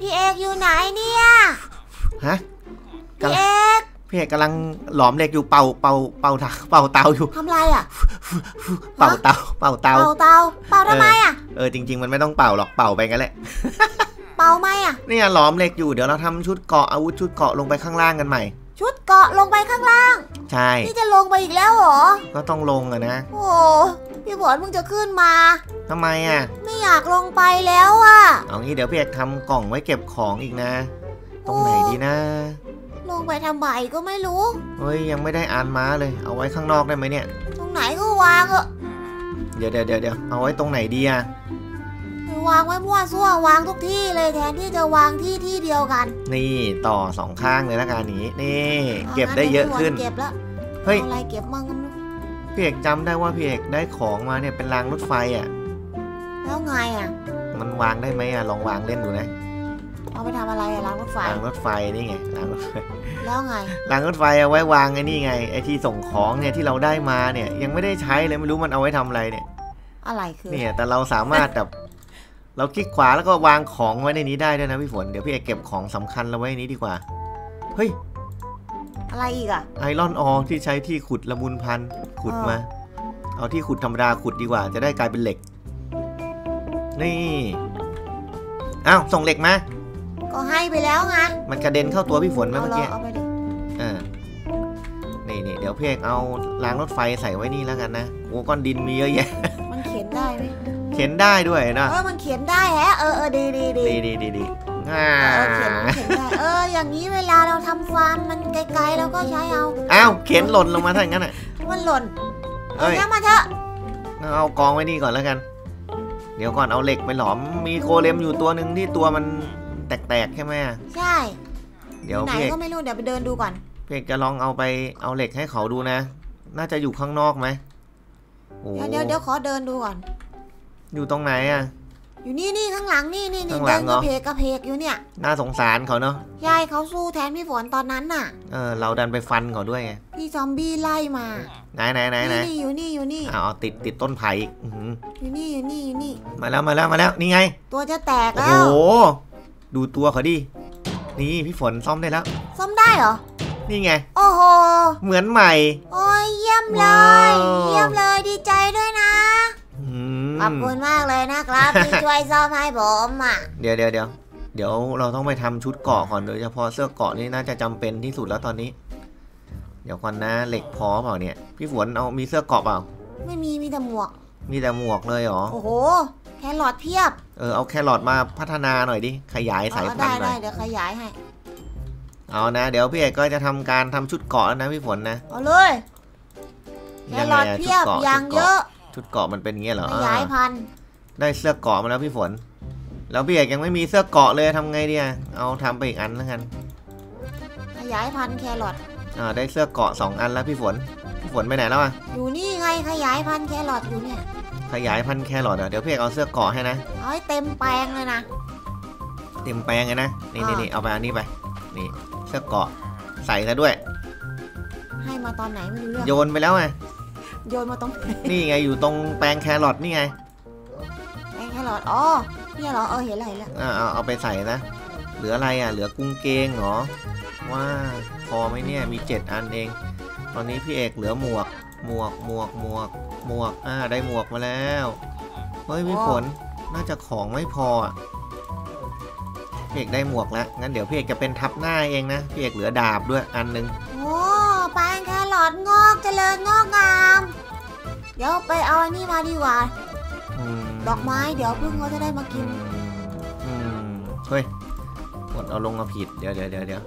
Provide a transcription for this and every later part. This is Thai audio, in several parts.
พี่เอกอยู่ไหนเนี่ยฮะพี่เอกพี่เอกกำลังหลอมเหล็กอยู่เป่าเป่าเป่าเตาเป่าเตาอยู่ทำไรอะเป่าเตาเป่าเตาเป่าเตาเป่าทำไมอะเออจริง ๆ มันไม่ต้องเป่าหรอกเป่าไปกันแหละเป่าไหมอะเนี่ยหลอมเหล็กอยู่เดี๋ยวเราทำชุดเกาะอาวุธชุดเกาะลงไปข้างล่างกันใหม่ ชุดเกาะลงไปข้างล่าง ใช่ นี่จะลงไปอีกแล้วเหรอ ก็ต้องลงอะนะ โอ้พี่ฝนมึงจะขึ้นมาทำไมอะไม่อยากลงไปแล้วอะเอางี้เดี๋ยวพี่เอกทำกล่องไว้เก็บของอีกนะ ตรงไหนดีนะ ลงไปทำไมก็ไม่รู้เฮ้ยยังไม่ได้อ่านม้าเลย เอาไว้ข้างนอกได้ไหมเนี่ย ตรงไหนก็วางเถอะเดี๋ยวเดี๋ยวเดี๋ยวเดี๋ยวเอาไว้ตรงไหนดีอะ วางไว้มั่วซั่ววางทุกที่เลยแทนที่จะวางที่ที่เดียวกันนี่ต่อสองข้างเลยละกันนี้นี่เก็บได้เยอะขึ้นเก็บแล้วเฮ้ยอาอะไรเก็บมั่งก็ไม่รู้พี่เอกจำได้ว่าพี่เอกได้ของมาเนี่ยเป็นรางรถไฟอะ แล้วไงอะ มันวางได้ไหมอะลองวางเล่นดูนะเอาไปทำอะไรอะล้างรถไฟรางรถไฟนี่ไงรางรถไฟแล้วไงรางรถไฟเอาไว้วางไอ้นี่ไงไอ้ที่ส่งของเนี่ยที่เราได้มาเนี่ยยังไม่ได้ใช้เลยไม่รู้มันเอาไว้ทำอะไรเนี่ย อะไรคือเนี่ยแต่เราสามารถแบบ เราคลิกขวาแล้วก็วางของไว้ในนี้ได้ด้วยนะพี่ฝน เดี๋ยวพี่เอกเก็บของสำคัญเราไว้ในนี้ดีกว่า เฮ้ย อะไรอีกอะไอรอนออที่ใช้ที่ขุดละมุนพันธุ์ขุดมา เอาที่ขุดธรรมดาขุดดีกว่า จะได้กลายเป็นเหล็ก นี่ อ้าวส่งเหล็กมา ก็ให้ไปแล้วไง มันกระเด็นเข้าตัวพี่ฝนไหมเอาเมื่อเหรอกี้เอาไปดิเออนี่นี่เดี๋ยวพี่เอกเอารางรถไฟใส่ไว้นี่แล้วกันนะโอ้ก้อนดินมีเยอะแยะ มันเขียนได้ไหม เข็นได้ด้วยนะเออมันเขียนได้แฮะเออเออดีดีดีดีดีดีดีอ่าเออเขียนมันเขียนได้เอออย่างนี้เวลาเราทำฟาร์มมันไกลๆเราก็ใช้เอาอ้าวเข็นหล่นลงมาถ้าอย่างนั้นอะมันหล่นเอาเอ้ยเนี้ยมาเถอะเอากองไว้นี่ก่อนแล้วกัน เดี๋ยวก่อนเอาเหล็กไปหลอมมีโคเลมอยู่ตัวหนึ่งที่ตัวมันแตกๆใช่ไหมอะใช่ เดี๋ยวไหนพี่เอกก็ไม่รู้เดี๋ยวไปเดินดูก่อนพี่เอกจะลองเอาไปเอาเหล็กให้เขาดูนะ น่าจะอยู่ข้างนอกไหมโอ้เดี๋ยวเดี๋ยวเดี๋ยวขอเดินดูก่อน อยู่ตรงไหนอะ อยู่นี่นี่ข้างหลังนี่นี่นี่ข้างหลัเดิงนเหรกอระเพกกระเพกอยู่เนี่ย น่าสงสารเขาเนาะยายเขาสู้แทนพี่ฝนตอนนั้นน่ะ เออเราดันไปฟันเขาด้วยไงพี่ซอมบี้ไล่มาไหนไหนไหนไหนนี่อยู่นี่อยู่นี่เอาเอาติดติดต้นไผ่อีกอื้อหืออยู่นี่อยู่นี่อยู่นี่ มาแล้วมาแล้วมาแล้วนี่ไง ตัวจะแตกโอ้แล้โห วดูตัวเขาดิ นี่พี่ฝนซ่อมได้แล้ว ซ่อมได้เหรอ นี่ไง โอ้โห เหมือนใหม่ โอ้ยเยี่ยมเลย ว้าว เยี่ยมเลยดีใจด้วยนะอืม ขอบคุณมากเลยนะครับที่ช่วยซ่อมให้ผมอะ เดี๋ยวเดี๋ยวเดี๋ยวเดี๋ยวเราต้องไปทำชุดเกราะก่อนโดยเฉพาะเสื้อเกราะนี่น่าจะจำเป็นที่สุดแล้วตอนนี้ เดี๋ยวก่อนนะเหล็กพอเปล่าเนี่ย พี่ฝนเอามีเสื้อเกราะเปล่า ไม่มีมีแต่หมวก มีแต่หมวกเลยเหรอ โอ้โห แครอทเพียบ เออเอาแครอทมาพัฒนาหน่อยดิ ขยายสายเอาพันได้ธุ์หน่ได้อยเดี๋ยวขยายให้ เอานะ เดี๋ยวพี่เอกก็จะทำการทำชุดเกราะแล้วนะพี่ฝนนะ เอาเลยแคยังรไงอทอะเพียบชุดเกราะอย่างชุดเยเกราะอะ ชุดเกราะมันเป็นอย่างเงี้ยเหรอขยายอ่าพันธุ์ได้เสื้อเกราะมาแล้วพี่ฝน แล้วพี่เอกยังไม่มีเสื้อเกราะเลยทำไงดีอะเอาทำไปอีกอันแล้วกันขยายพันธุ์แครอทอ่าได้เสื้อเกราะสองอันแล้วพี่ฝนพี่ฝนไปไหนแล้วอะอยู่นี่ไงขยายพันธุ์แครอทอยู่เนี่ยขยายพันธุ์แครอทอะเดี๋ยวพี่เอกเอาเสื้อเกราะให้นะเอาให้เต็มแปลงเลยนะเต็มแปลงเลยนะนี่อ่านี่นี่เอาไปอันนี้ไปนี่เสื้อเกราะใส่ซะด้วย ให้มาตอนไหนไม่รู้เรื่องโยนไปแล้วไง โยนมาตรงไหนนี่ไงอยู่ตรงแปลงแครอทนี่ไงแปลงแครอทอ๋อเนี่ยเหรอเออเห็นแล้วเห็นแล้วอ่าเอาเอาไปใส่นะ เหลืออะไรอะ เหลือกุ้งเกงเหรอว่าพอไหมเนี่ยมีเจ็ดอันเอง ตอนนี้พี่เอกเหลือหมวก หมวกหมวกหมวกหมวกอ่าได้หมวกมาแล้วเฮ้ยพี่ฝนน่าจะของไม่พออะพี่เอกได้หมวกแล้วงั้นเดี๋ยวพี่เอกจะเป็นทับหน้าเองนะพี่เอกเหลือดาบด้วยอันหนึงโอ้แปลงแค รอทงอกเจริญงอกงาม เดี๋ยวไปเอาอันนี้มาดีกว่าอืมดอกไม้เดี๋ยวพึ่งเขาจะได้มากินอืมเฮ้ยกดเอาลงมาผิดเดี๋ยวเดี๋ยวเดี๋ยวเดี๋ยว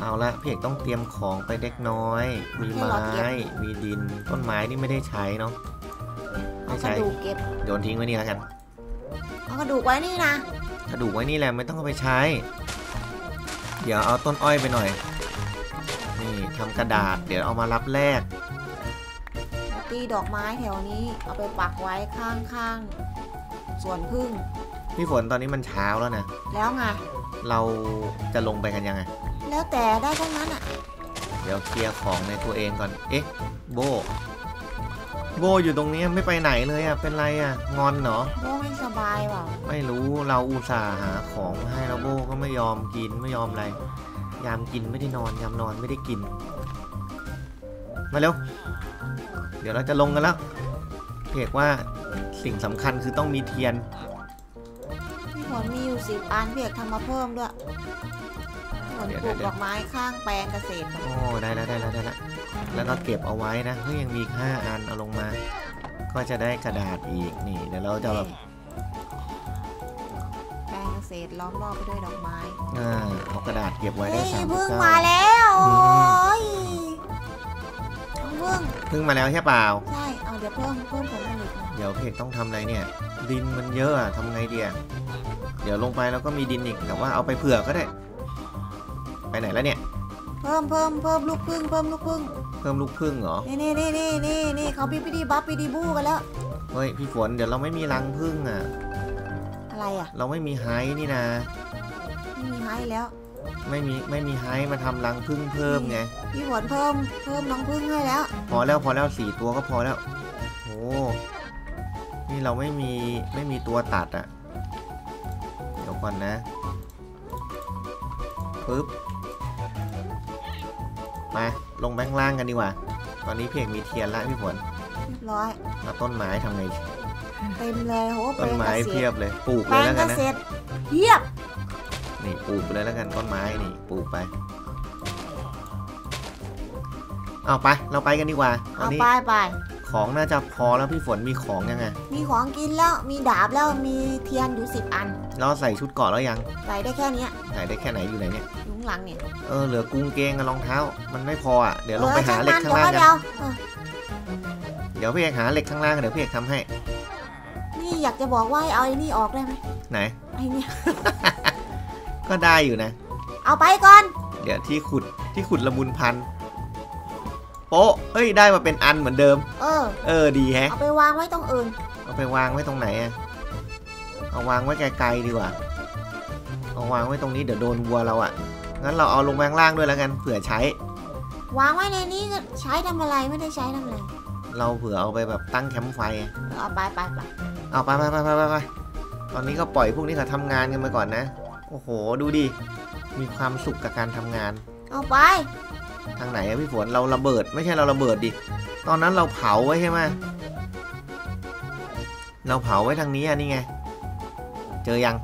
เอาละพี่เอกต้องเตรียมของไปเล็กน้อย มีไม้มีดินต้นไม้นี่ไม่ได้ใช้เนาะเอาไม่กระใช่ดูกเก็บโยนทิ้งไว้นี่แล้วกันเอากระดูกไว้นี่นะกระดูกไว้นี่แหละไม่ต้องเอาไปใช้ เดี๋ยวเอาต้นอ้อยไปหน่อย นี่ทำกระดาษเดี๋ยวเอามารับแลกตีดอกไม้แถวนี้เอาไปปักไว้ข้างๆสวนพึ่งพี่ฝนตอนนี้มันเช้าแล้วนะ แล้วไง เราจะลงไปกันยังไง แล้วแต่ได้ทั้งนั้นอะ เดี๋ยวเคลียร์ของในตัวเองก่อน เอ๊ะ โบ โบอยู่ตรงนี้ไม่ไปไหนเลยอะ เป็นไรอะ งอนเหรอ โบไม่สบายเปล่าไม่รู้เราอุตส่าห์หาของมาให้แล้วโบก็ไม่ยอมกินไม่ยอมอะไร ยามกินไม่ได้นอน ยามนอนไม่ได้กิน มาเร็ว เดี๋ยวเราจะลงกันแล้วเพียกว่าสิ่งสำคัญคือต้องมีเทียนพี่ฝนมีอยู่สิบอันพี่เอกทำมาเพิ่มด้วยฝนเดี๋ยวปลูกเดี๋ยวดอกไม้ข้างแปลงเกษตรโอ้ได้แล้วได้แล้วได้แล้วแล้วก็เก็บเอาไว้นะเฮ้ยยังมีอีกห้าอันเอาลงมา ก็จะได้กระดาษอีกนี่เดี๋ยวเราจะแบบแปลง เกษตรล้อมรอบไปด้วยดอกไม้อ่าเอากระดาษเก็บไว้ได้เฮ้ยสามพึ่งเก้ามาแล้วอืโอ้มยน้องพึ่งเพิ่งมาแล้วใช่เปล่า ใช่ เอาเดี๋ยวเพิ่มเพิ่มผลผลิตหน่อยเดี๋ยวเพจต้องทำอะไรเนี่ย ดินมันเยอะอะทำไงดีอะเดี๋ยวลงไปแล้วก็มีดินอีกแต่ว่าเอาไปเผื่อก็ได้ ไปไหนแล้วเนี่ย เพิ่มเพิ่มเพิ่มลูกพึ่งเพิ่มลูกพึ่งเพิ่มลูกพึ่งเหรอ นี่นี่นี่นี่นี่นี่เขาพิพิธีบัฟพิธีบูกันแล้ว เฮ้ยพี่ฝนเดี๋ยวเราไม่มีรังพึ่งอะ อะไรอะ เราไม่มีไฮนี่นะ ไม่มีให้แล้ว ไม่มีไม่มีไฮมาทำรังพึ่งเพิ่มไง พี่ฝนเพิ่มเพิ่มน้องพึ่งให้แล้ว พอแล้วพอแล้วสี่ตัวก็พอแล้วโอ้นี่เราไม่มีไม่มีตัวตัดอะเดี๋ยวก่อนนะปึ๊บมาลงไปข้างล่างกันดีกว่า ตอนนี้เพจมีเทียนละพี่ฝนเรียบร้อยแล้วต้นไม้ทำไงดี เต็มเลยโหแปลต้นงไม้เกษเพีตยรบเลย ปลูกแปเลลยงแล้วเกกันนะษตรเพียบ นี่ปลูกไปเลยแล้วกันต้นไม้นี่ปลูกไป เอาไป เราไปกันดีกว่าตอนเอานี้ไปไปของน่าจะพอแล้วพี่ฝนมีของยังไง มีของกินแล้ว มีดาบแล้ว มีเทียนอยู่สิบอัน เราใส่ชุดเกราะแล้วยัง ใส่ได้แค่เนี้ยไหนได้แค่ไหนอยู่ไหนเนี่ยอยู่ข้างหลังเนี่ย เออเหลือกุ้งเกงกับรองเท้า มันไม่พออะ เดี๋ยวลงไปหาช่เหล็กมันข้างล่างเดี๋กัยวนเดี๋ยวเออเดี๋ยวพี่เอกหาเหล็กข้างล่างเดี๋ยวพี่เอกทำให้นี่ อยากจะบอกว่าให้เอาไอ้นี่ออกได้ไหมไหนไอ้เนี่ยก็ได้อยู่นะ เอาไปก่อน เดี๋ยวที่ขุดที่ขุดละมุนพันธุ์โป๊ะเอ้ยได้มาเป็นอันเหมือนเดิม เออ เออดีแฮะ เอาไปวางไว้ตรงอื่น เอาไปวางไว้ตรงไหนอะเอาวางไว้ไกลๆดีกว่า เอาวางไว้ตรงนี้เดี๋ยวโดนวัวเราอะงั้นเราเอาลงไปข้างล่างด้วยแล้วกันเผื่อใช้ วางไว้ในนี้ก็ใช้ทำอะไรไม่ได้ใช้ทำอะไร เราเผื่อเอาไปแบบตั้งแคมป์ไฟอะเออเอาไปไปไปเอาไปไปไปไปไปไปตอนนี้ก็ปล่อยพวกนี้เขาทำงานกันไปก่อนนะ โอ้โห ดูดิ มีความสุขกับการทำงาน เอาไป ทางไหนอะพี่ฝน เราระเบิด ไม่ใช่เราระเบิดดิ ตอนนั้นเราเผาไว้ใช่ไหมเราเผาไว้ทางนี้อะนี่ไง เจอยัง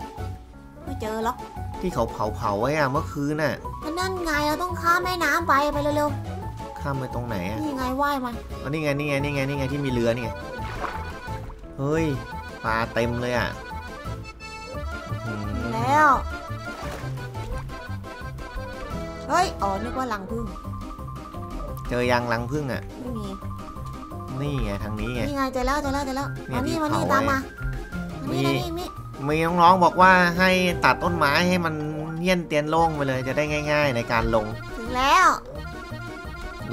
ไม่เจอหรอก ที่เขาเผาเผาไว้อะเมื่อคืนน่ะก็นั่นไงเราต้องข้ามแม่น้ำไปไปเร็ว ข้ามไปตรงไหนๆอะนี่ไงว่ายมาอ๋อนี่ไงนี่ไงนี่ไงนี่ไงที่มีเรือนี่ไงเฮ้ยปลาเต็มเลยอะอื้อหือแล้วเฮ้ยอ๋อนึกว่าลังพึ่งเจอยางรังพึ่งอะไม่มีนี่ไงทางนี้ไงนี่ไงเจอแล้วเจอแล้วเจอแล้วเนี่ยมานี่ที่มานี่เผาตามไว้มามานี่มีมานี่นี่มีน้องๆบอกว่าให้ตัดต้นไม้ให้มันเหี้ยนเตียนโล่งไปเลยจะได้ง่าย ๆ ในการลง ถึงแล้ว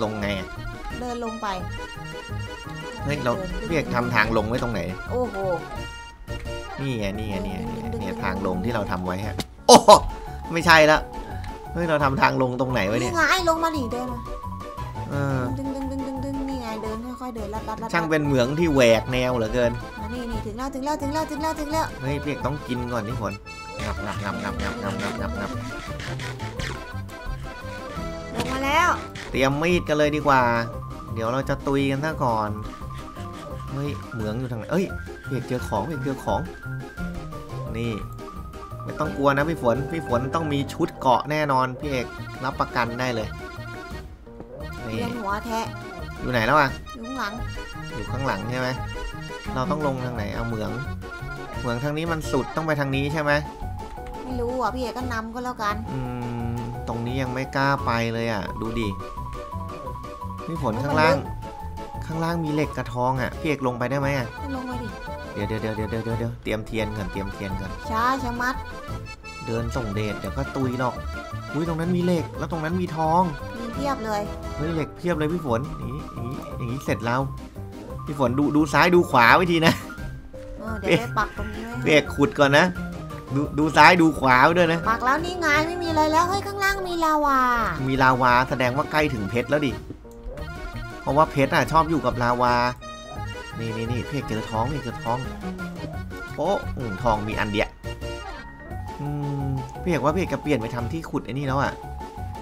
ลงไงอะเดินลงไปเฮ้ยเราเรียกทำทางลงไว้ตรงไหน โอ้โหนี่ไงนี่ไงนี่ไงนี่ไงดึงๆๆเนี่ยทางลงที่เราทำไว้ฮะ โอ้โหไม่ใช่ละเฮ้ยเราทำทางลงตรงไหนไว้เนี่นี่ยไงลงมาดิเดินมาเออดึงดึงดึงดึงดึงนี่ไงเดินค่อยๆเดินลัดลัดลัดช่างเป็นเหมืองที่แหวกแนวเหลือเกิน มานี่นี่ถึงแล้วถึงแล้วถึงแล้วถึงแล้วถึงแล้วเฮ้ยพี่เอกต้องกินก่อนนี่ผลงับงับงับงับงับงับงับงับงับลงมาแล้ว เตรียมมีดกันเลยดีกว่า เดี๋ยวเราจะตุยกันซะก่อนเฮ้ยเหมืองอยู่ทางไหนเอ้ยพี่เอกเจอของพี่เอกเจอของ นี่ ไม่ต้องกลัวนะพี่ฝนพี่ฝนต้องมีชุดเกราะแน่นอนพี่เอกรับประกันได้เลยนี่เรียนหัวแทะอยู่ไหนแล้วอะอยู่ข้างหลังอยู่ข้างหลังใช่ไหมเราต้องลงทางไหนเอาเหมือง เหมืองทางนี้มันสุดต้องไปทางนี้ใช่ไหมไม่รู้อะพี่เอกก็นำก็แล้วกัน อืม ตรงนี้ยังไม่กล้าไปเลยอะ ดูดิพี่ฝนข้างล่าง ข้างล่างมีเหล็กกระทองอะ พี่เอกลงไปได้ไหมอะให้ลงมาดิเดี๋ยวเดี๋ยวเดี๋ยวเดี๋ยวเดี๋ยวเดี๋ยวเตรียมเทียนก่อนเตรียมเทียนก่อนช้าชะมัด เดินส่งเดชเดี๋ยวก็ตุยหรอกอุ้ยตรงนั้นมีเหล็กแล้วตรงนั้นมีทองมีเพียบเลยเฮ้ยเหล็กเพียบเลยพี่ฝนอย่างนี้อย่างนี้อย่างนี้เสร็จแล้วพี่ฝนดูดูซ้ายดูขวาไว้ทีนะเออเดี๋ยวไปปักตรงนี้ไว้พี่เอกขุดก่อนนะ ดูดูซ้ายดูขวาไว้ด้วยนะ ปักแล้วนี่ไงไม่มีอะไรแล้วเฮ้ยข้างล่างมีลาวา มีลาวาแสดงว่าใกล้ถึงเพชรแล้วดิ เพราะว่าเพชรอะชอบอยู่กับลาวา นี่นี่นี่พี่เอกเจอท้องพี่เอกเจอท้องโป๊ะอืมทองมีอันเดียวอืมพี่เอกว่าพี่เอกจะเปลี่ยนไปทำที่ขุดไอ้นี่แล้วอะ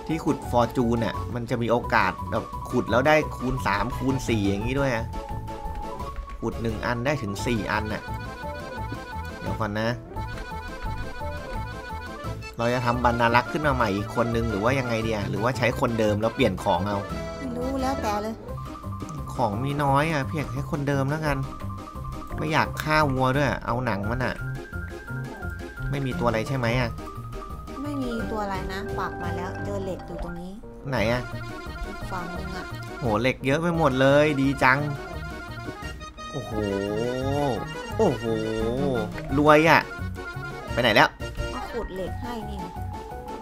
ที่ขุดฟอร์จูนอะมันจะมีโอกาสแบบขุดแล้วได้คูณ 3 คูณ 4 อย่างนี้ด้วยอะขุด 1 อันได้ถึง 4 อันน่ะ เดี๋ยวก่อนนะ เราจะทำบรรณารักษ์ขึ้นมาใหม่อีกคนนึงหรือว่ายังไงเดียหรือว่าใช้คนเดิมแล้วเปลี่ยนของเอาไม่รู้แล้วแต่เลย ของมีน้อยอะเพียงแค่คนเดิมแล้วกัน ไม่อยากฆ่าวัวด้วย เอาหนังมันอะ ไม่มีตัวอะไรใช่ไหมอะไม่มีตัวอะไรนะปักมาแล้วเจอเหล็กอยู่ตรงนี้ ไหนอะอีกฝั่งนึงอะโหเหล็กเยอะไปหมดเลย ดีจัง โอ้โหโอ้โหรวยอะ ไปไหนแล้วก็ ขุดเหล็กให้นี่ไง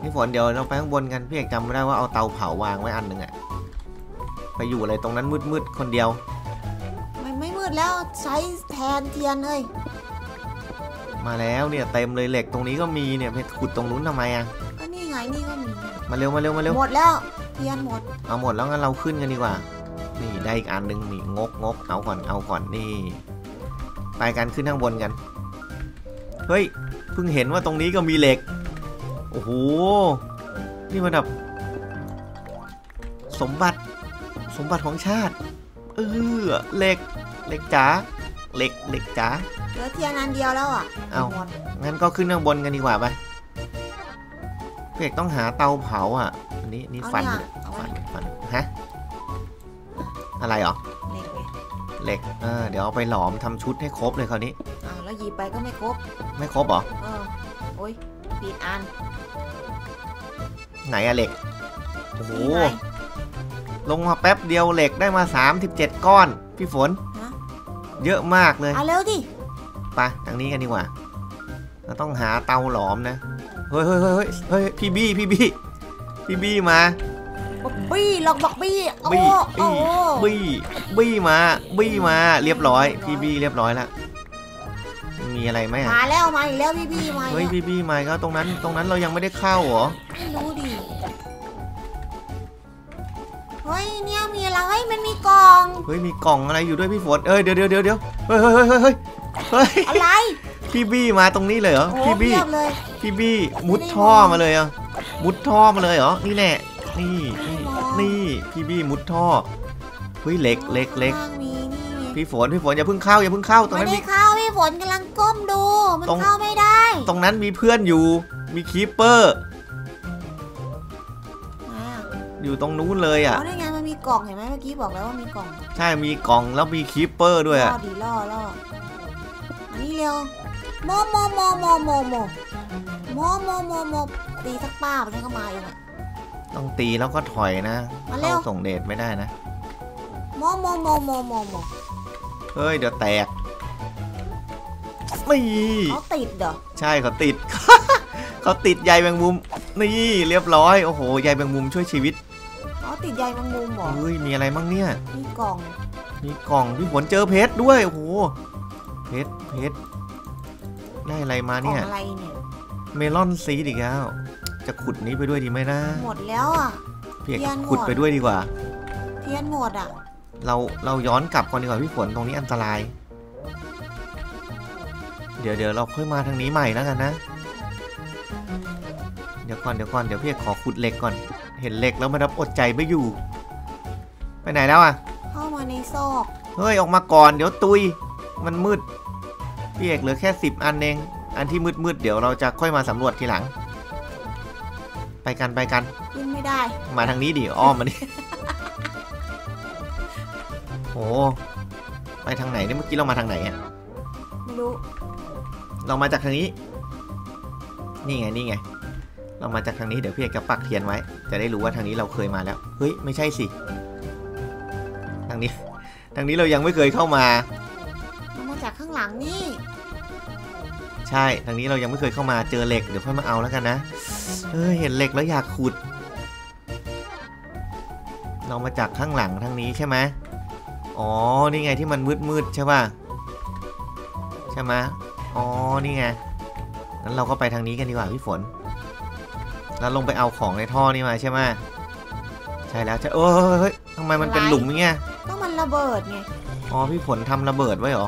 นี่ฝนเดี๋ยวเราไปข้างบนกันพี่เอกจำไม่ได้ว่าเอาเตาเผาวางไว้อันหนึ่งอะไปอยู่อะไรตรงนั้นมืดๆคนเดียว มันไม่มืดแล้วใช้แทนเทียนเลยมาแล้วเนี่ยเต็มเลยเหล็กตรงนี้ก็มีเนี่ยไปขุดตรงนู้นทำไมอะก็นี่ไงนี่ก็มีมาเร็วมาเร็วมาเร็วหมดแล้วเทียนหมดเอาหมดแล้วงั้นเราขึ้นกันดีกว่า นี่ได้อีกอันหนึงนี่งกงกเอาก่อนเอาก่อนนี่ ไปกันขึ้นข้างบนกัน เฮ้ย เพิ่งเห็นว่าตรงนี้ก็มีเหล็ก โอ้โห นี่มันแบบสมบัติ สมบัติของชาติ เออเหล็ก เหล็กจ๋า เหล็ก เหล็กจ๋าเหลือเทียนอันเดียวแล้วอะ เอ้าหมดงั้นก็ขึ้นข้างบนกันดีกว่าไปพี่เอกต้องหาเตาเผาอะ อันนี้นี่เอาฟันเนี่ยเอาไว้ฟัน ฟัน ฮะ อะไรเหรอ เหล็กไงเหล็ก เออ เดี๋ยวเอาไปหลอมทำชุดให้ครบเลยคราวนี้อ้าวแล้ว หยิบไปก็ไม่ครบ ไม่ครบเหรอเออโอ้ยปิดอันไหนอะเหล็ก โอ้โห นี่ไงลงมาแป๊บเดียวเหล็กได้มา 37 ก้อน พี่ฝนฮะเยอะมากเลยเอาเร็วดิไปทางนี้กันดีกว่า เราต้องหาเตาหลอมนะ เฮ้ยเฮ้ยเฮ้ยเฮ้ยเฮ้ยพี่บี้พี่บี้พี่บี้มาบักบี้หลอกบักบี้โอ้บี้โอ้บี้บี้บี้มา บี้มา เรียบร้อย พี่บี้เรียบร้อยแล้ว มีอะไรไหมอะมาแล้วมาอีกแล้วพี่บี้มาอีกเฮ้ยแล้วพี่บี้มาก็ตรงนั้น ตรงนั้นเรายังไม่ได้เข้าเหรอ ไม่รู้ดิเฮ้ยเนี่ยมีอะไรเฮ้ยมันมีกล่อง เฮ้ยมีกล่องอะไรอยู่ด้วยพี่ฝนเอ้ยเดี๋ยวเดี๋ยวเดี๋ยวเดี๋ยวเฮ้ยเฮ้ยเฮ้ยเฮ้ยเฮ้ยเฮ้ยอะไรพี่บี้มาตรงนี้เลยเหรอ โอ้พี่บี้เพียบเลยพี่บี้มุดท่อมาเลยเหรอะ มุดท่อมาเลยเหรอ นี่แน่นี่นี่นี่พี่บี้มุดท่อ เฮ้ยเหล็กเหล็กเหล็ก ข้างมีนี่ไงพี่ฝนพี่ฝนอย่าเพิ่งเข้าอย่าเพิ่งเข้าตรงไม่นั้นได้มีเข้าพี่ ฝนกำลังก้มดู มันตรงเข้าไม่ได้ ตรงนั้นมีเพื่อนอยู่ มีคีปเปอร์ไหนอะอยู่ตรงนู้นเลยอ๋อะอนี่ไงมันมีกล่องเห็นไหมเมื่อกี้บอกแล้วว่ามีกล่อง ใช่ มีกล่องแล้วมีคีปเปอร์ด้วยล่อะอดีล่อล่ออันนี้เร็วโมโมโมโมโมโมโมโมโมโมตีสักป้าบแล้วก็มาเองอะต้องตีแล้วก็ถอยนะมาเร็เข้าวส่งเดชไม่ได้นะโมโมโมโมโมโมเฮ้ยเดี๋ยวแตก นี่เขาติดเหรอ ใช่เขาติด เขาติดใยแมงมุม นี่เรียบร้อย โอ้โห ใยแมงมุมช่วยชีวิตเขาติดใยแมงมุมเหรอเฮ้ย มีอะไรบ้างเนี่ย มีกล่อง มีกล่อง พี่ฝนเจอเพชรด้วย โอ้โห เพชร เพชร ได้อะไรมากล่อเนี่งยอะไรเนี่ย เมลอนซีดอีกแล้ว จะขุดนี้ไปด้วยดีไหมนะ หมดแล้วอะพี่เอกเทียนหมดขุดไปด้วยดีกว่า เทียนหมดอะ เรา เราย้อนกลับก่อนดีกว่าพี่ฝน ตรงนี้อันตราย เดี๋ยวเดี๋ยวเราค่อยมาทางนี้ใหม่แล้วกันนะ เดี๋ยวก่อนเดี๋ยวก่อนเดี๋ยวพี่เอกขอขุดเหล็กก่อน เห็นเหล็กแล้วมันรับอดใจไม่อยู่ ไปไหนแล้วอะ เข้ามาในซอก เฮ้ย ออกมาก่อนเดี๋ยวตุย มันมืด พี่เอกเหลือแค่สิบอันเอง อันที่มืดมืดๆเดี๋ยวเราจะค่อยมาสำรวจทีหลัง ไปกันไปกันขึ้นไม่ได้ มาทางนี้ดิอ้อมมาดิโอ้ไปทางไหนเนี่ยเมื่อกี้เรามาทางไหนอะไม่รู้ เรามาจากทางนี้ นี่ไงนี่ไง เรามาจากทางนี้เดี๋ยวพี่เอกจะปักเทียนไว้ จะได้รู้ว่าทางนี้เราเคยมาแล้ว เฮ้ยไม่ใช่สิ ทางนี้ ทางนี้เรายังไม่เคยเข้ามามันมาจากข้างหลังนี่ ใช่ ทางนี้เรายังไม่เคยเข้ามาเจอเหล็กเดี๋ยวค่อยมาเอาแล้วกันนะ เฮ้ยเห็นเหล็กแล้วอยากขุด เรามาจากข้างหลังทางนี้ใช่ไหมอ๋อ นี่ไงที่มันมืดมืดๆใช่ป่ะ ใช่ไหม อ๋อ นี่ไง งั้นเราก็ไปทางนี้กันดีกว่าพี่ฝน แล้วลงไปเอาของในท่อนี่มาใช่ไหมใช่แล้วใช่เอยเฮ้ยทำไมมันเป็นหลุมอย่างเงี้ย ก็มันระเบิดไง อ๋อ พี่ฝนทำระเบิดไว้เหรอ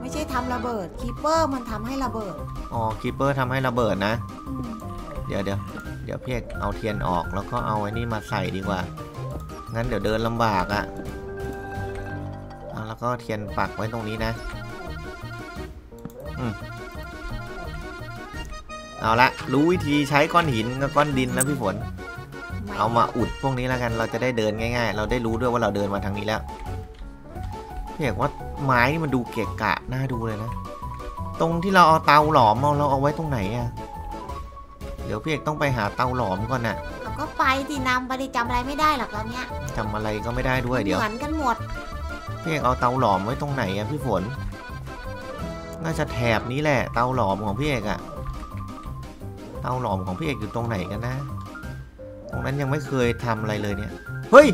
ไม่ใช่ทำระเบิด creeper มันทำให้ระเบิดอ๋อ creeper ทำให้ระเบิดนะ อืมเดี๋ยวเดี๋ยวเดี๋ยวพี่เอกเอาเทียนออกแล้วก็เอาไอ้นี่มาใส่ดีกว่า งั้นเดี๋ยวเดินลำบากอะ่ะเอาแล้วก็เทียนปักไว้ตรงนี้นะอืม เอาละรู้วิธีใช้ก้อนหินกับก้อนดินแล้วพี่ฝนไเอามาอุดพวกนี้แล้วกันเราจะได้เดินง่ายๆ เราได้รู้ด้วยว่าเราเดินมาทางนี้แล้วพี่เอกว่าไม้นี่มันดูเกะกะน่าดูเลยนะ ตรงที่เราเอาเตาหลอมเอาเราเอาไว้ตรงไหนอะเดี๋ยวพี่เอกต้องไปหาเตาหลอมก่อนน่ะเราก็ไปสินำไปดิจำอะไรไม่ได้หรอกตอนเนี้ยจำอะไรก็ไม่ได้ด้วยเดี๋ยวเหมือนกันหมดพี่เอกเอาเตาหลอมไว้ตรงไหนอะพี่ฝน น่าจะแถบนี้แหละ เตาหลอมของพี่เอกอะเตาหลอมของพี่เอกอยู่ตรงไหนกันนะ ตรงนั้นยังไม่เคยทำอะไรเลยเนี่ย เฮ้ย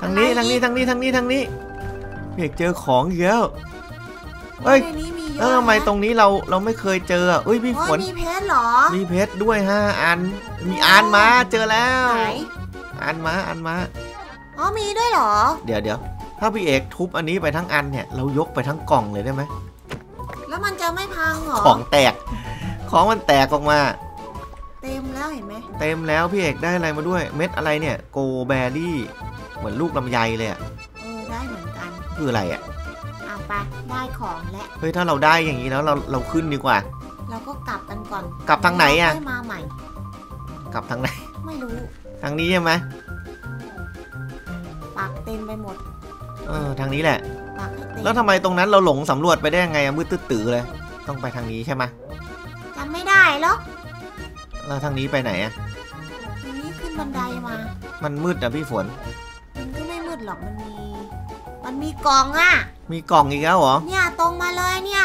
ทางนี้อะไรทางนี้อีกทางนี้ทางนี้ทางนี้ พี่เอกเจอของอีกแล้วเฮ้ยในนี้มีเยอะเออทำไมตรงนี้เราเราไม่เคยเจออะเอ้ยพี่โอ้ฝยนมีเพชรเหรอ มีเพชรด้วยห้าอัน มีอันมาเจอแล้วไหนอันมาอันมาอ๋อมีด้วยเหรอ เดี๋ยวเดี๋ยวถ้าพี่เอกทุบอันนี้ไปทั้งอันเนี่ย เรายกไปทั้งกล่องเลยได้ไหม เหรอของแตก ของมันแตกออกมา เต็มแล้วเห็นไหมเต็มแล้วพี่เอกได้อะไรมาด้วย เม็ดอะไรเนี่ย โกแบรี่ เหมือนลูกลำไยเลยอะเออได้เหมือนกันคืออะไรอะอะไปได้ของแล้วเฮ้ยถ้าเราได้อย่างนี้แล้วเราเราขึ้นดีกว่า เราก็กลับกันก่อนกลับทางไหนอะค่ยมาใหม่ กลับทางไหน ไม่รู้ทางนี้ใช่ไหมปักเต็มไปหมดเออทางนี้แหละปักให้เต็มแล้วทำไมตรงนั้นเราหลงสำรวจไปได้ยังไงอะมืดตื้อๆเลย ต้องไปทางนี้ใช่ไหมจำไม่ได้หรอกแล้วทางนี้ไปไหนอะทีนี้ขึ้นบันไดมา มันมืดอะพี่ฝน มันก็ไม่มืดหรอกมันมี มันมีกล่องอะ มีกล่องอีกแล้วเหรอ เนี่ยตรงมาเลยเนี่ย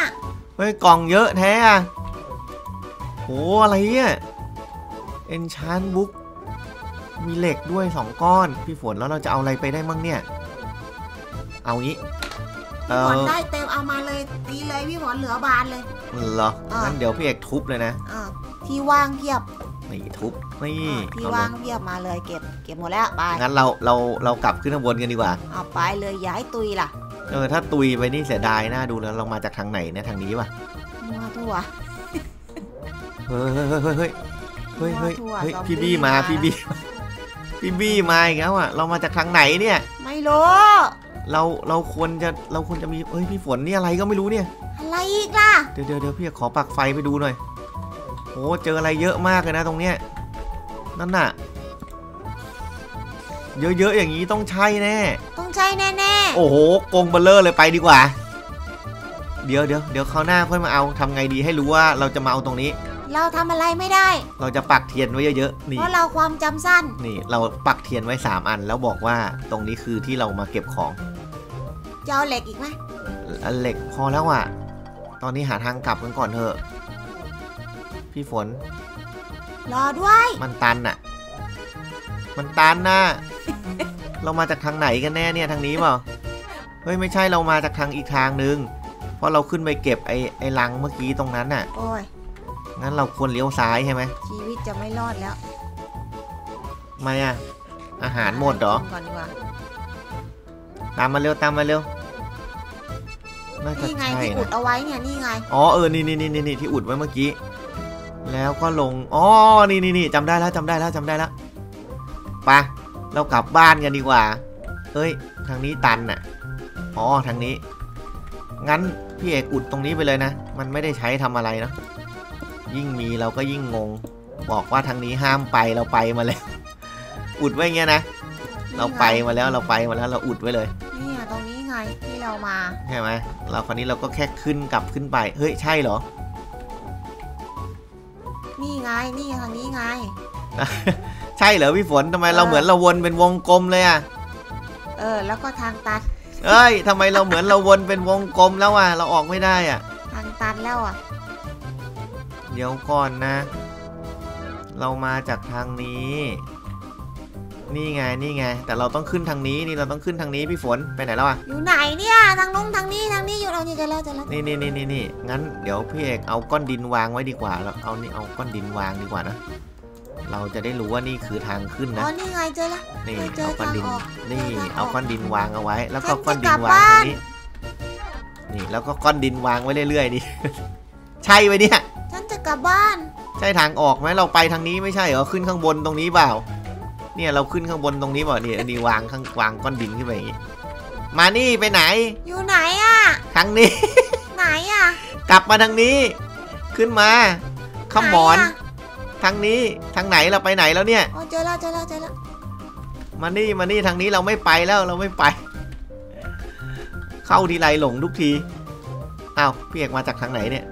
เฮ้ยกล่องเยอะแท้อะโหอะไรเนี่ยเอนชานบุ๊กมีเหล็กด้วยสองก้อน พี่ฝนแล้วเราจะเอาอะไรไปได้มั่งเนี่ย เอางี้เอ พี่หมอนอได้เต็มเอามาเลยตีเลยพี่หมอนเหลือบานเลยเหรออ่างั้งั้นเดี๋ยวพี่เอกทุบเลยนะอ่าที่ว่างเพียบนี่ทุบนี่อ่าที่เอาเลว่างยเพียบมาเลยเก็บเก็บหมดแล้วไปงั้นเราเราเรากลับขึ้นข้างบนกันดีกว่าเอาไปเลยอย่าให้ตุยล่ะเออถ้าตุยไปนี่เสียดายน่าดูแล้วเรามาจากทางไหนเนี่ยทางนี้ป่ะมัวทั่วเฮ้ยเฮ้ยเฮ้ยเฮ้ยเฮ้ยเฮ้ยทั่วเฮ้ยซอมบี้พี่บี้มามาพี่บี้พี่บี้มาอีกแล้วอะเรามาจากทางไหนเนี่ย ไม่รู้ เราเราควรจะเราควรจะมีเอ้ยพี่ฝนนี่อะไรก็ไม่รู้เนี่ย อะไรอีกล่ะ เดี๋ยวเดี๋ยวเดี๋ยวพี่ขอปักไฟไปดูหน่อยโอ้เจออะไรเยอะมากเลยนะตรงเนี้ยนั่นน่ะ เยอะๆอย่างนี้ต้องใช่แน่ ต้องใช่แน่โอ้โหกงเบลเลอร์เลยไปดีกว่า เดี๋ยวเดี๋ยวเดี๋ยวคราวหน้าค่อยมาเอาทำไงดีให้รู้ว่าเราจะมาเอาตรงนี้ๆ เราทำอะไรไม่ได้ เราจะปักเทียนไว้เยอะๆ นี่ เพราะเราความจำสั้น นี่ เราปักเทียนไว้ 3 อัน แล้วบอกว่าตรงนี้คือที่เรามาเก็บของจะเอาเหล็กอีกไหมอันเหล็กพอแล้วอะ ตอนนี้หาทางกลับกันก่อนเถอะ พี่ฝน รอด้วย มันตันอะ มันตันนะเรามาจากทางไหนกันแน่เนี่ยทางนี้เปล่า เฮ้ยไม่ใช่เรามาจากทางอีกทางนึง เพราะเราขึ้นไปเก็บไอ้ไอ้ลังเมื่อกี้ตรงนั้นน่ะ โอ้ย งั้นเราควรเลี้ยวซ้ายใช่ไหมชีวิตจะไม่รอดแล้วทำไม่อะอาหารหมดเหรอกินก่อนดีกว่าตามมาเร็วตามมาเร็วน่าจะนี่ไงใช่ที่อุนะดเอาไว้เนี่ยนี่ไงอ๋อเออนี่นี่นี่นี่นี่ที่อุดไว้เมื่อกี้ แล้วก็ลงอ๋อนี่นี่นี่จำได้แล้วจำได้แล้วจำได้แล้วไปะเรากลับบ้านกันดีกว่าเอ้ยทางนี้ตันน่ะอ๋อทางนี้ งั้นพี่เอกอุดตรงนี้ไปเลยนะ มันไม่ได้ใช้ทำอะไรเนอะ ยิ่งมีเราก็ยิ่งงง บอกว่าทางนี้ห้ามไปเราไปมาแล้ว อุดไว้เงี้ยนะ เราไปมาแล้วเราไปมาแล้วเราอุดไว้เลยเนี่ยตรงนี้ไงที่เรามาใช่ไหมเราคราวนี้เราก็แค่ขึ้นกลับขึ้นไป เฮ้ยใช่เหรอ นี่ไงนี่ทางนี้ไง ใช่เหรอพี่ฝนทำไมเออเราเหมือนเราวนเป็นวงกลมเลยอะเออแล้วก็ทางตันเอ้ยทำไมเราเหมือนเราวนเป็นวงกลมแล้วอะ เราออกไม่ได้อะ ทางตันแล้วอะ เดี๋ยวก่อนนะ เรามาจากทางนี้ นี่ไงนี่ไง แต่เราต้องขึ้นทางนี้นี่เราต้องขึ้นทางนี้พี่ฝนไปไหนแล้วอะอยู่ไหนเนี่ยทางนู้นทางนี้ทางนี้อยู่เรานี่จะแล้วจะแล้วนี่นี่นี่นี่นี่งั้นเดี๋ยวพี่เอกเอาก้อนดินวางไว้ดีกว่าแล้วเอานี่เอาก้อนดินวางดีกว่านะเราจะได้รู้ว่านี่คือทางขึ้นอ๋อนะนี่ไงเจอละนี่เจอเอาก้อนดินทางออกนี่เจอทางออกเอาก้อนดินวางเอาไว้ แล้วก็ฉันจะก้อนดิกลันบวางตรบ้างนนี้นี่แล้วก็ก้อนดินวางไว้เรื่อยๆนี่ใช่ไหมเนี่ยฉันจะ กลับบ้าน ใช่ทางออกไหมเราไปทางนี้ไม่ใช่เหรอขึ้นข้างบนตรงนี้เปล่า เนี่ยเราขึ้นข้างบนตรงนี้เปล่านี่อันนี้วางข้างวางก้อนดินขึ้นไปอย่างงี้มานี่ไปไหน อยู่ไหนอะทางนี้ ไหนอะกลับมาทางนี้ ขึ้นมาขมอน ไหะทางนี้ทางไหนเราไปไหนแล้วเนี่ย อ๋อเจอแล้วเจอแล้วเจอแล้วมานี่มานี่ทางนี้เราไม่ไปแล้วเราไม่ไป เข้าทีไรหลงทุกทีอ้าวพี่เอกมาจากทางไหนเนี่ย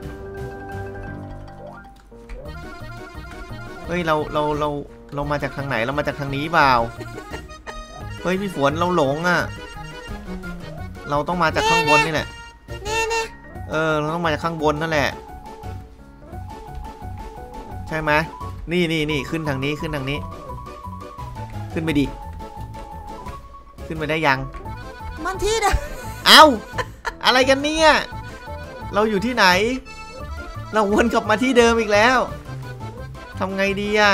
เฮ้ยเราเราเราเรามาจากทางไหนเรามาจากทางนี้เปล่าเฮ้ยพี่ฝนเราหลงอะ เราต้องมาจากข้างบนนี่แหละนี่นี่เออเราต้องมาจากข้างบนนั่นแหละ ใช่ไหมนี่นี่นี่ขึ้นทางนี้ขึ้นทางนี้ ขึ้นไปดิขึ้นไปได้ยังมันที่เดิมเอ้าอะไรกันเนี่ยเราอยู่ที่ไหน เราวนกลับมาที่เดิมอีกแล้ว ทำไงดีอะ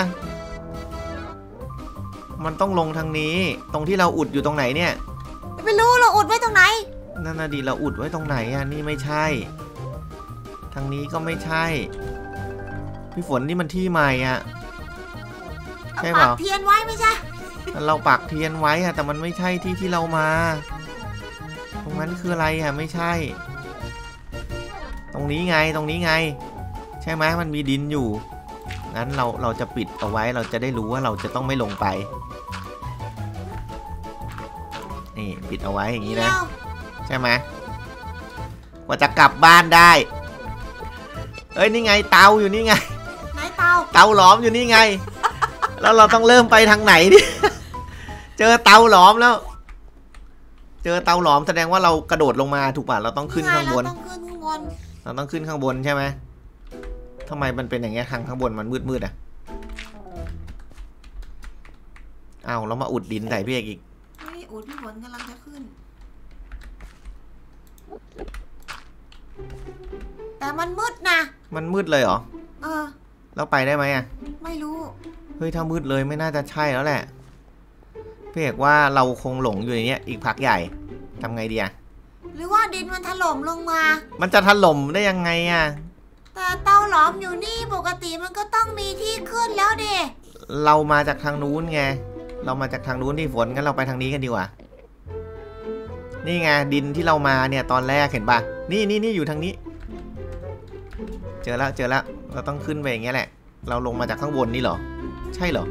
มันต้องลงทางนี้ ตรงที่เราอุดอยู่ตรงไหนเนี่ย ไม่รู้เราอุดไว้ตรงไหน นั่นน่ะดีเราอุดไว้ตรงไหนอะนี่ไม่ใช่ ทางนี้ก็ไม่ใช่ พี่ฝนนี่มันที่ใหม่อะเอาใช่เปปัล่ากเทียนไว้ไม่ใช่ เราปักเทียนไว้อะแต่มันไม่ใช่ที่ที่เรามา ตรงนั้นคืออะไรอะไม่ใช่ ตรงนี้ไงตรงนี้ไง ใช่ไหมมันมีดินอยู่ งั้นเราเราจะปิดเอาไว้เราจะได้รู้ว่าเราจะต้องไม่ลงไป นี่ปิดเอาไว้อย่างนี้เดีนะยวใช่ไหมกว่าจะกลับบ้านได้ เอ้ยนี่ไงเตาอยู่นี่ไงไหนเตาเตาหลอมอยู่นี่ไง แล้วเราต้องเริ่มไปทางไหนดิเจอเตาหลอมแล้ว เจอเตาหลอมแสดงว่าเรากระโดดลงมาถูกป่ะเราต้องขึ้นข้างบนเรต้องขึ้นข้างบนเราต้องขึ้นข้างบนใช่ไหม ทำไมมันเป็นอย่างเงี้ยทางข้างบนมันมืดมืดๆอะอ้าวเรามาอุดดินใส่พี่เอกอีกนี่อุดพี่ฝนกำลังจะขึ้น แต่มันมืดนะมันมืดเลยเหรอ เออ แล้วไปได้ไหมอะ ไม่รู้ เฮ้ยถ้ามืดเลยไม่น่าจะใช่แล้วแหละ พี่เอกว่าเราคงหลงอยู่ในเนี้ยอีกพักใหญ่ทำไงดีอะหรือว่าดินมันถล่มลงมา มันจะถล่มได้ยังไงอะ แต่เตาหลอมอยู่นี่ปกติมันก็ต้องมีที่ขึ้นแล้วเดเรามาจากทางนู้นไง เรามาจากทางนู้นที่ฝนงั้นเราไปทางนี้กันดีกว่า นี่ไงดินที่เรามาเนี่ยตอนแรกเห็นปะนี่นี่นี่อยู่ทางนี้ เจอแล้วเจอแล้วเราต้องขึ้นไปอย่างเงี้ยแหละ เราลงมาจากข้างบนนี่เหรอ ใช่เหรอ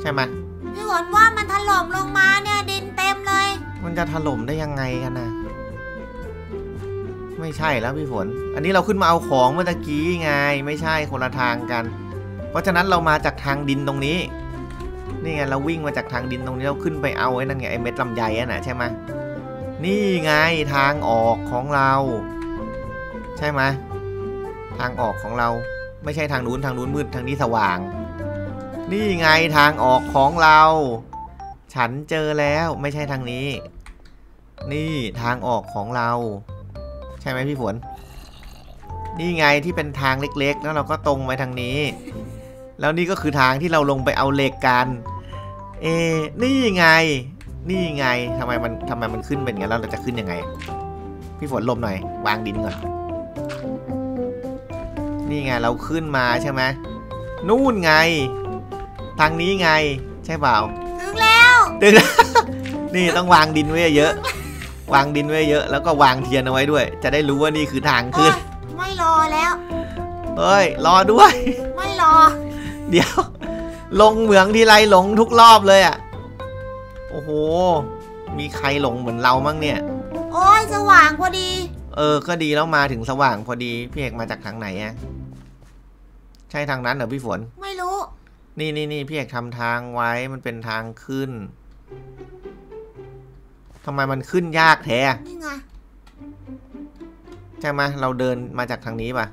ใช่ไหมยพี่ฝนว่ามันถล่มลงมาเนี่ยดินเต็มเลย มันจะถล่มได้ยังไงกันนะ ไม่ใช่แล้วพี่ฝน อันนี้เราขึ้นมาเอาของเมื่อกี้ไง ไม่ใช่คนละทางกัน เพราะฉะนั้นเรามาจากทางดินตรงนี้ นี่ไงเราวิ่งมาจากทางดินตรงนี้เราขึ้นไปเอาไอ้นั่นไงไอ้เม็ดลำไยอะนะใช่ไหมนี่ไงทางออกของเรา ใช่ไหมทางออกของเราไม่ใช่ทางนู้นทางนู้นมืดทางนี้สว่าง นี่ไงทางออกของเรา ฉันเจอแล้วไม่ใช่ทางนี้ นี่ทางออกของเรา ใช่ไหมพี่ฝน นี่ไงที่เป็นทางเล็กๆ แล้วเราก็ตรงไปทางนี้ แล้วนี่ก็คือทางที่เราลงไปเอาเหล็กกัน เอ๊ะนี่ไง นี่ไงทำไมมันทำไมมันขึ้นเป็นอย่างนั้นแล้วเราจะขึ้นยังไง พี่ฝนหลบหน่อยวางดินก่อน นี่ไงเราขึ้นมาใช่ไหมนู่นไง ทางนี้ไง ใช่เปล่า ถึงแล้วดึงนี่ต้องวางดินไว้เยอะ วางดินไว้เยอะแล้วก็วางเทียนเอาไว้ด้วย จะได้รู้ว่านี่คือทางขึ้นโอ๊ยไม่รอแล้ว เฮ้ย รอด้วย ไม่รอ เดี๋ยว ลงเหมืองทีไรหลงทุกรอบเลยอะ โอ้โห มีใครหลงเหมือนเรามั้งเนี่ย โอ้ยสว่างพอดี เออ ก็ดีแล้วมาถึงสว่างพอดี พี่เอกมาจากทางไหนอะใช่ทางนั้นเหรอพี่ฝน ไม่รู้ นี่นี่นี่พี่เอกทำทางไว้มันเป็นทางขึ้น ทำไมมันขึ้นยากแท้ นี่ไง ใช่ไหมเราเดินมาจากทางนี้ป่ะ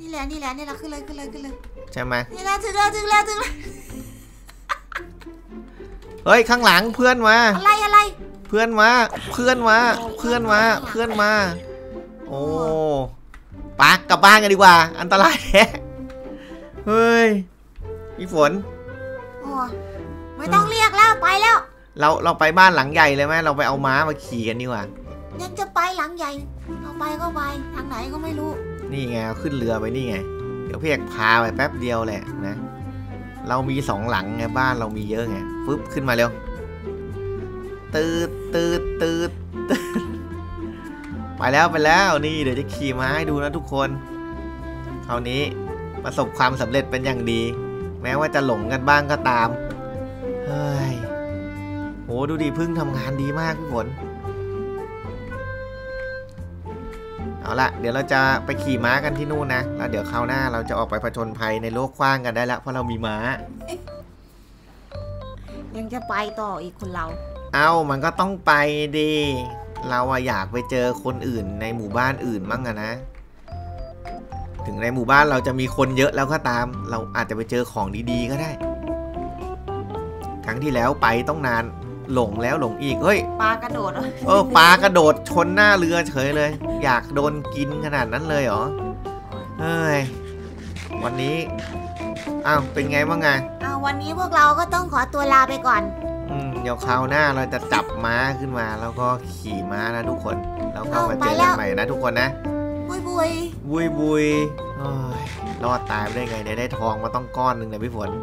นี่แหละนี่แหละนี่แหละขึ้นเลยขึ้นเลยขึ้นเลย ใช่ไหมนี่แหละถึงแล้วถึงแล้วถึงแล้วเฮ้ยข้างหลังเพื่อนมา อะไรอะไรเพื่อนมา เพื่อนมา เพื่อนมา เพื่อนมา โอ้ปักกลับบ้านกันดีกว่า อันตรายแท้ เฮ้ยพี่ฝน โอ้ไม่ต้องเรียกแล้วไปแล้ว เราเราไปบ้านหลังใหญ่เลยไหมเราไปเอาม้ามาขี่กันดีกว่ายังจะไปหลังใหญ่เอาไปก็ไปทางไหนก็ไม่รู้ นี่ไงเอาขึ้นเรือไปนี่ไง เดี๋ยวพี่เอกพาไปแป๊บเดียวแหละนะ เรามีสองหลังไงบ้านเรามีเยอะไงปึ๊บขึ้นมาเร็วตืดตืดตืดตืดไปแล้วไปแล้วนี่เดี๋ยวจะขี่ม้าให้ดูนะทุกคนคราวนี้ประสบความสำเร็จเป็นอย่างดี แม้ว่าจะหลงกันบ้างก็ตามเฮ้ย โหดูดิพึ่งทำงานดีมากพี่ฝนเอาละเดี๋ยวเราจะไปขี่ม้ากันที่นู่นนะแล้วเดี๋ยวคราวหน้าเราจะออกไปผจญภัยในโลกกว้างกันได้แล้วเพราะเรามีม้า ยังจะไปต่ออีกคนเรา เอ้ามันก็ต้องไปดิเราอะอยากไปเจอคนอื่นในหมู่บ้านอื่นมั่งอะนะ ถึงในหมู่บ้านเราจะมีคนเยอะแล้วก็ตาม เราอาจจะไปเจอของดีๆก็ได้ ครั้งที่แล้วไปต้องนาน หลงแล้วหลงอีก เฮ้ย ปลากระโดดเหรอเออปลากระโดดชนหน้าเรือเฉยเลย อยากโดนกินขนาดนั้นเลยเหรอ เฮ้ย วันนี้ อ้าว เป็นไงบ้างไงเอาวันนี้พวกเราก็ต้องขอตัวลาไปก่อน อืม เดี๋ยวคราวหน้าเราจะจับม้าขึ้นมา แล้วก็ขี่ม้านะทุกคน แล้วก็มาเจอกันใหม่นะทุกคนนะบุยบุยบุยบุยโอ้ยรอดตายไปได้ไงเนี่ยได้ทองมาต้องก้อนหนึ่งเนี่ยพี่ฝนเ